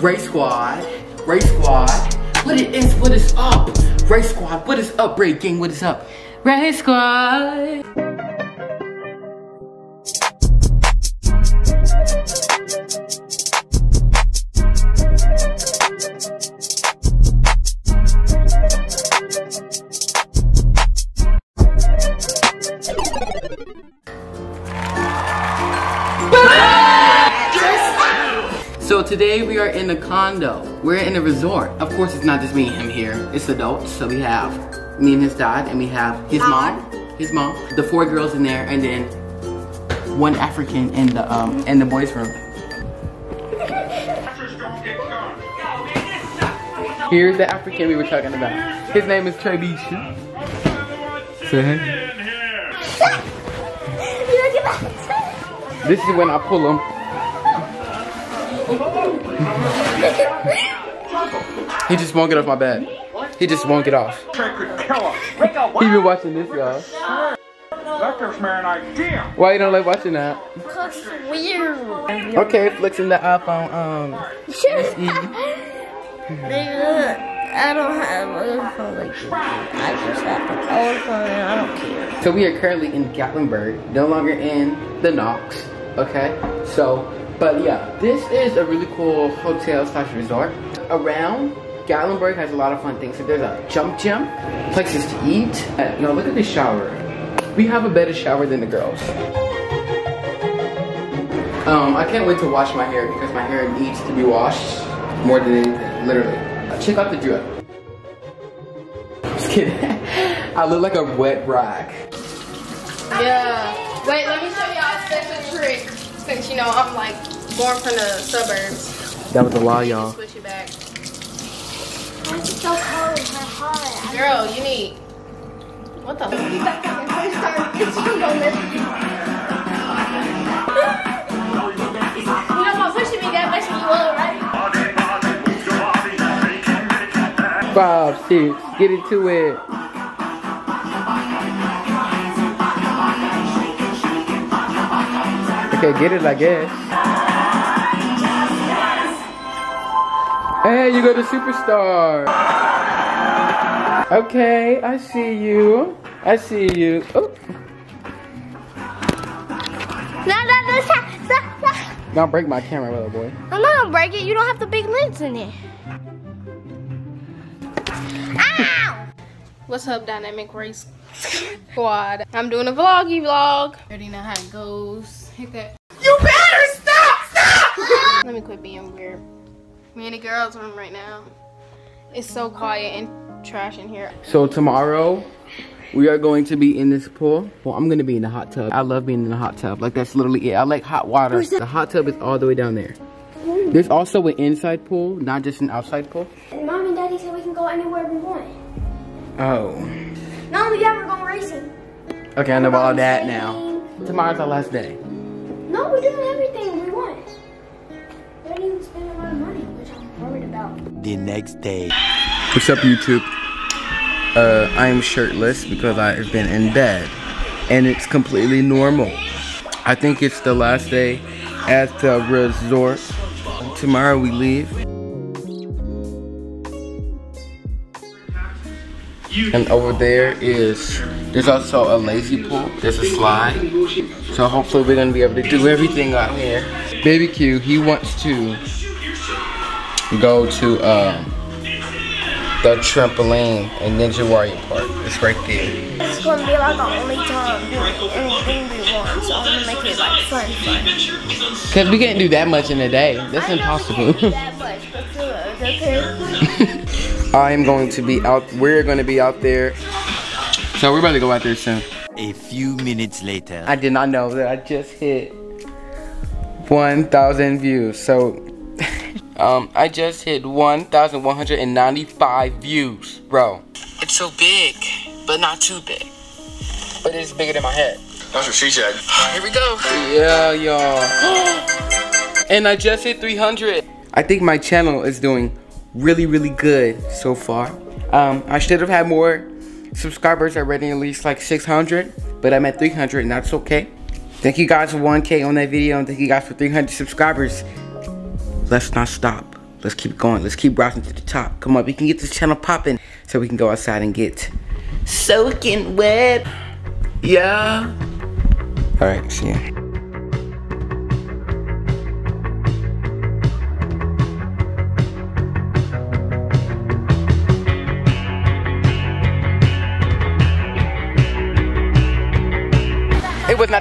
Ray Squad, Ray Squad, what it is, what is up? Ray Squad, what is up, Ray Gang, what is up? Ray Squad. So today we are in a condo. We're in a resort. Of course, it's not just me and him here. It's adults. So we have me and his dad, and we have his mom, his mom, the four girls in there, and then one African in the um in the boys' room. Here's the African we were talking about. His name is Trebisha. Say hey. This is when I pull him. He just won't get off my bed. He just won't get off. He been watching this, y'all. That gives me an idea. Why you don't like watching that? Cause it's weird. Okay, flexing the iPhone. Um, I don't have a phone like this. I just have an old phone and I don't care. So we are currently in Gatlinburg, no longer in the Knox. Okay, so, but yeah, this is a really cool hotel slash resort. Around Gatlinburg has a lot of fun things. So there's a jump gym, places to eat. Uh, you look at this shower. We have a better shower than the girls. Um, I can't wait to wash my hair because my hair needs to be washed more than anything, literally. Uh, check out the drip. I'm just kidding. I look like a wet rag. Yeah. Wait, let me show y'all a special trick. Since you know I'm like born from the suburbs. That was a lie, y'all. Switch it back. It's so cold, my heart. Girl, you need. What the? You're not pushing me that much, you will, right? Five, six, get into it. Okay, get it, I guess. Hey, you go to Superstar. Okay, I see you. I see you. Oh, No, no, no, stop, stop, stop. don't break my camera, little boy. I'm not gonna break it. You don't have the big lens in it. Ow! What's up, Dynamic Ray Squad? I'm doing a vloggy vlog. Already know how it goes. Hit that. You better stop! Stop! Let me quit being weird. Me in the girls' room right now. It's so quiet and trash in here. So tomorrow, we are going to be in this pool. Well, I'm gonna be in the hot tub. I love being in the hot tub. Like that's literally it. I like hot water. The hot tub is all the way down there. There's also an inside pool, not just an outside pool. And mom and daddy said we can go anywhere we want. Oh. No, yeah, we're going racing. Okay, I know about all that now. Tomorrow's our last day. No, we're everything we want. We didn't even spend a lot of money, which I'm worried about. The next day. What's up, YouTube? Uh, I'm shirtless because I've been in bed, and it's completely normal. I think it's the last day at the resort. Tomorrow we leave. And over there is, there's also a lazy pool. There's a slide. So hopefully we're gonna be able to do everything out here. Baby Q, he wants to go to um, the trampoline in Ninja Warrior Park. It's right there. It's gonna be like our only time doing anything we want, so I'm gonna make it like fun, fun. Cause we can't do that much in a day. That's impossible. that much, but still, okay? I am going to be out. We're going to be out there. So we're about to go out there soon. A few minutes later. I did not know that I just hit 1,000 views. So, um, I just hit 1,195 views, bro. It's so big, but not too big. But it's bigger than my head. That's what she said. Here we go. Yeah, y'all. and I just hit 300. I think my channel is doing really, really good so far. Um, I should have had more subscribers are already, at least like 600, but I'm at 300 and that's okay. Thank you guys for 1K on that video and thank you guys for 300 subscribers. Let's not stop. Let's keep going. Let's keep rising to the top. Come on, we can get this channel popping so we can go outside and get soaking wet. Yeah. All right, see ya.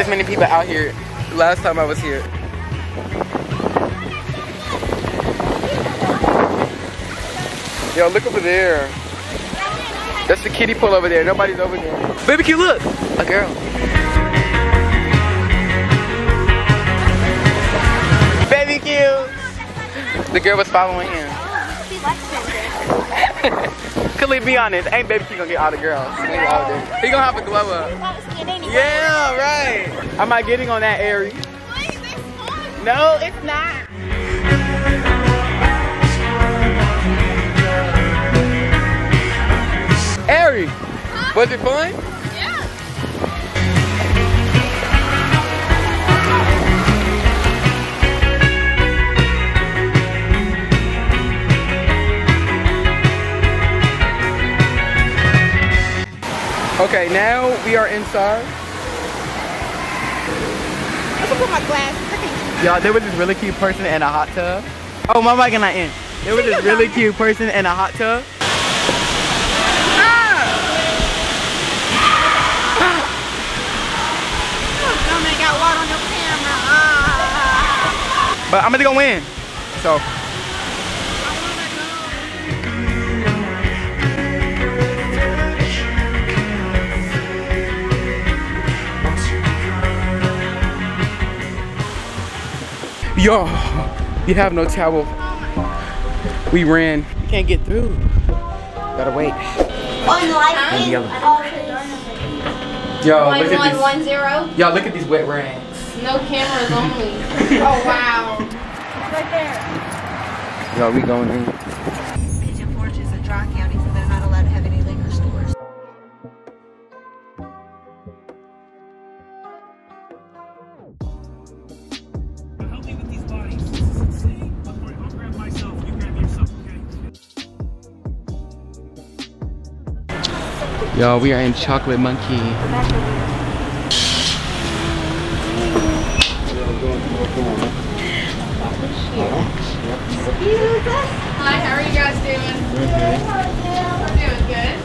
This many people out here last time I was here. Yo, look over there. That's the kiddie pool over there. Nobody's over there. Baby Q, look! A girl. Baby Q! The girl was following him. Khalid, be honest. Ain't Baby Q gonna get all the girls? He all there. He gonna have a glow up. Yeah, right. Am I getting on that Aries? No, it's not. Ari, was it fun? Okay, now we are inside. I should put my glasses. Y'all, there was this really cute person in a hot tub. Oh, my mic not in. There was this really cute person in a hot tub. But I'm gonna go win. So. Yo, you have no towel. We ran. You can't get through. Gotta wait. And the other- Yo, One look at one these. one zero. Y'all look at these wet rags. No cameras only. oh wow. Right there. Yo, we going in. Yo, we are in Chocolate Monkey. Hi, how are you guys doing? Doing good.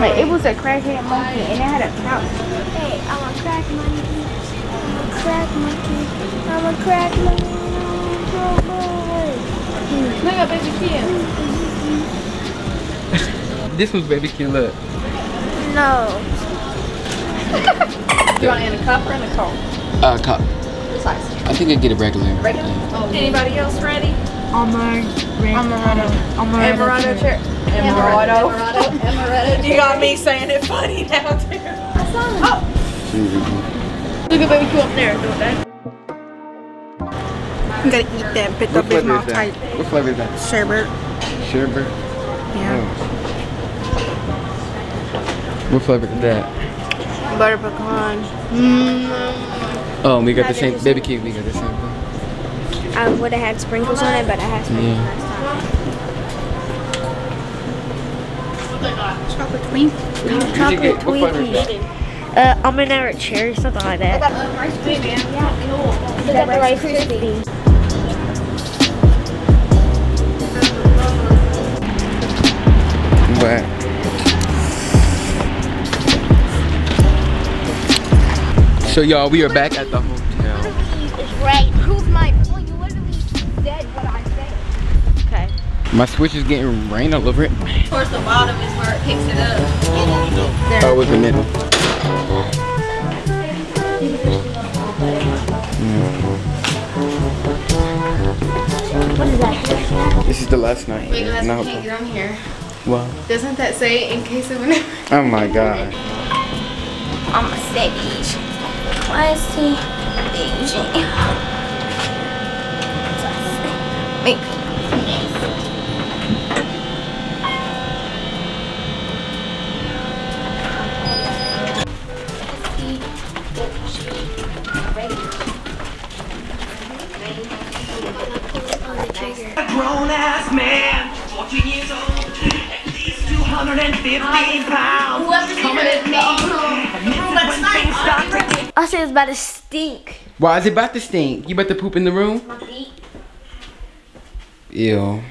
Like, it was a crackhead monkey and it had a couch. Hey, I'm a crack monkey. I'm a crack monkey. I'm a crack monkey. Look at baby Kia. This one's baby cute, look. No. Do you want it in a cup or in a cone? Uh, cup. Size? I think I get it regular. Regular? Anybody else ready? Amaretto. Amaretto chair. Amaretto. Amaretto. Amaretto. You got me saying it funny now too. Look at baby Q up there. Don't that. I'm gonna eat that, put What the big mouth tight. What flavor is that? Sherbet. Sherbet. Yeah. What flavor is that? Butter pecan. Oh, we got the same. Baby cute, we got the same thing. I would have had sprinkles on it, but I had sprinkles Yeah. last Chocolate twink. What'd you get? What flavor is. Uh, almond or cherry, something like that. Rice Krispies. Is that the Rice Krispies? What? So y'all, we are back at the hotel. It's right. Prove my point. You literally said what I said. Okay. My switch is getting rain all over it. Towards the bottom is where it picks it up. Oh, it was the middle. What is that? This is the last night. Wait, that's No. we can't get on here. Well, Doesn't that say in case of an oh my god. I'm a savage. Classy. Bougie. Me. grown ass man, 14 years old, at least 215 pounds. Coming at me. Start to get I said it's about to stink. Why is it about to stink? You about to poop in the room? My feet. Ew.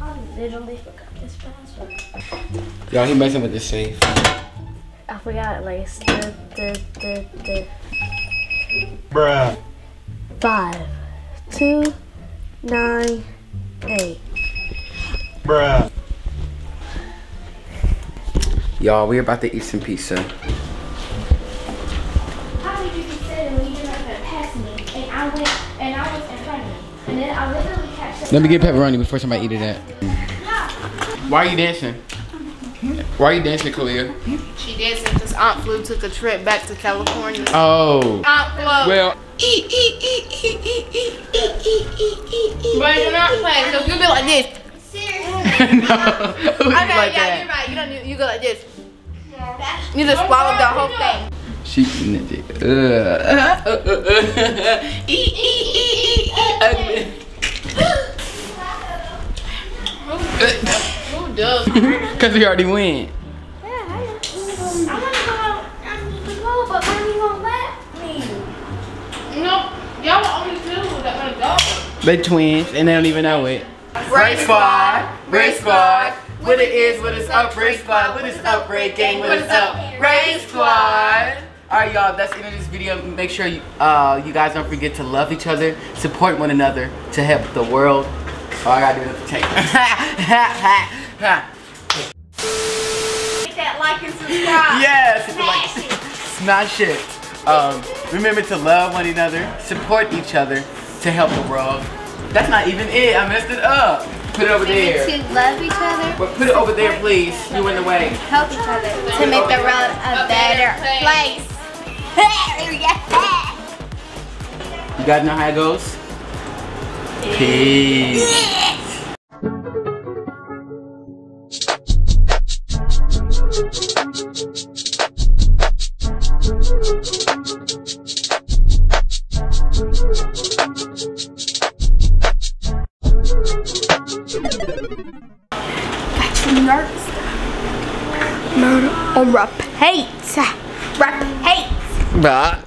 I literally forgot this password. Y'all, he messing with the safe. I forgot like the the the the Bruh. five two nine eight. Bruh. Y'all, we're about to eat some pizza. How did you be sitting when you didn't have to pass me and I went and I was in front of you and then I literally kept. Let me get pepperoni before somebody eat it at. Why are you dancing? Why are you dancing, Kalia? She dancing because Aunt Flu took a trip back to California. Oh. Aunt Flu. Well, But you're not playing, so you be like this. no. Who's Okay, like yeah, that? you're right. You don't. need- You go like this. You just swallowed the whole thing. She eating it. Ugh. Eat, eat, eat, eat, eat. Who does? Cause we already went. They twins and they don't even know it. Ray squad, Ray squad. What it is, what is up, Ray squad. What is up, race gang, what up, Ray squad. Alright y'all, that's the end of this video. Make sure you, uh, you guys don't forget to love each other, support one another to help the world. Oh, I gotta do it for take. Hit that like and subscribe. yes, smash like, smash it. Um, remember to love one another, support each other to help the world. That's not even it. I messed it up. Put it over there. To love each other, But put it over there, please. You in the way. help each other, to make the world a better place. You guys know how it goes? Peace. nervous. Murder on repeat. Repeat. Bye.